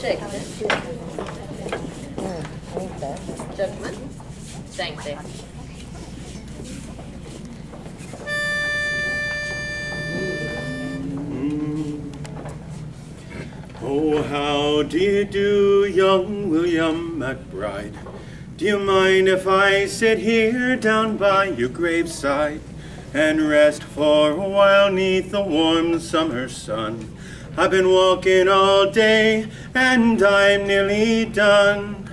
Shake it. Mm, Gentlemen. Thank you. Mm. Oh, how do you do, young William McBride? Do you mind if I sit here down by your graveside and rest for a while neath the warm summer sun? I've been walking all day and I'm nearly done.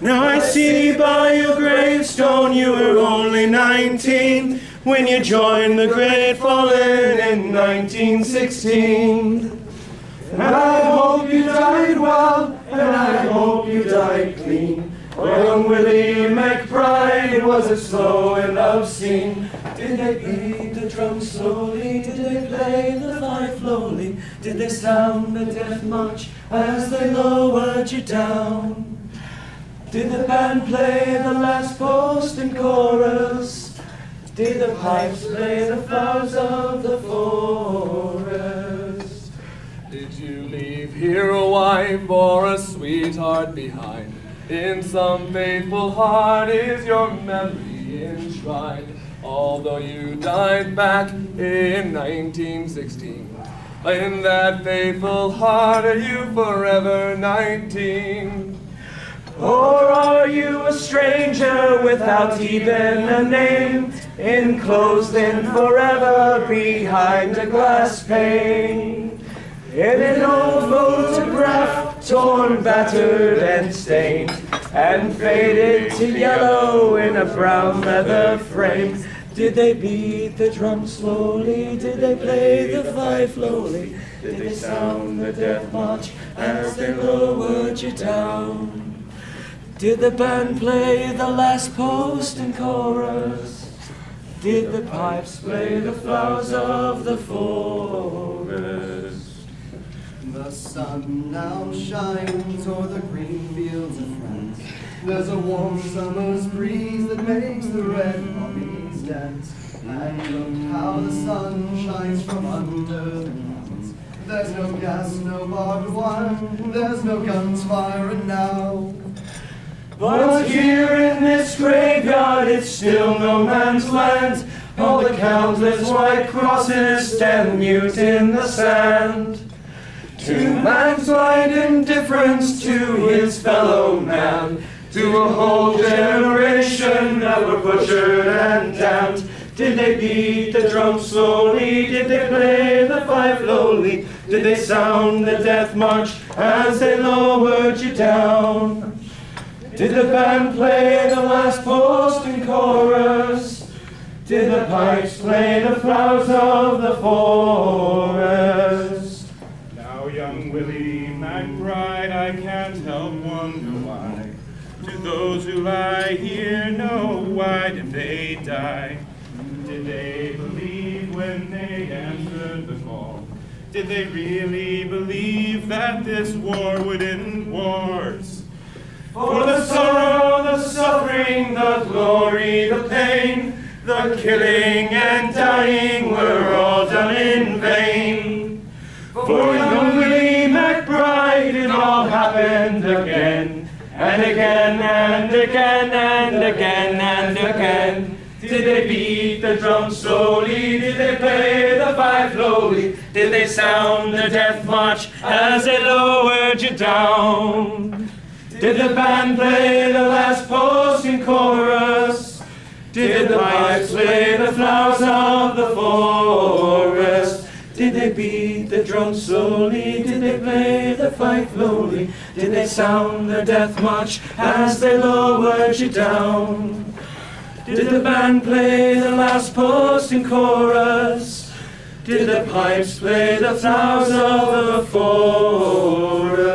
Now I see by your gravestone you were only 19 when you joined the Great Fallen in 1916. And I hope you died well, and I hope you died clean. Young Willie McBride was it slow and obscene? Did they beat the drum slowly? Did they play the fife lowly? Did they sound the death march as they lowered you down? Did the band play the last post and chorus? Did the pipes play the flowers of the forest? Did you leave here a wife or a sweetheart behind? In some faithful heart is your memory enshrined. Although you died back in 1916, in that faithful heart are you forever 19? Or are you a stranger without even a name, enclosed in forever behind a glass pane? In an old photograph, torn, battered, and stained, and faded to yellow in a brown leather frame. Did they beat the drum slowly? Did they play the fife lowly? Did they sound the death march as they lowered you down? Did the band play the last post and chorus? Did the pipes play the flowers of the forest? The sun now shines o'er the green. There's a warm summer's breeze that makes the red poppies dance. And look how the sun shines from under the clouds. There's no gas, no barbed wire, there's no guns firing now. But here in this graveyard, it's still no man's land. All the countless white crosses stand mute in the sand. To man's blind indifference to his fellow man, to a whole generation that were butchered and damned. Did they beat the drum slowly? Did they play the fife lowly? Did they sound the death march as they lowered you down? Did the band play the last post and chorus? Did the pipes play the flowers of the forest? Now, young Willie McBride, I can't help wonder why. To those who lie here, know why did they die? Did they believe when they answered the call? Did they really believe that this war would end wars? For the sorrow, the suffering, the glory, the pain, the killing and dying were all done in vain. For young Willie McBride, it all happened again, and again, and again, and again, and again. Did they beat the drum slowly? Did they play the fife lowly? Did they sound the death march as they lowered you down? Did the band play the last post in chorus? Did the pipes play the flowers of the forest? Did they beat the drum slowly? Did they play the fife lowly? Did they sound the death march as they lowered you down? Did the band play the last post and chorus? Did the pipes play the flowers of the forest?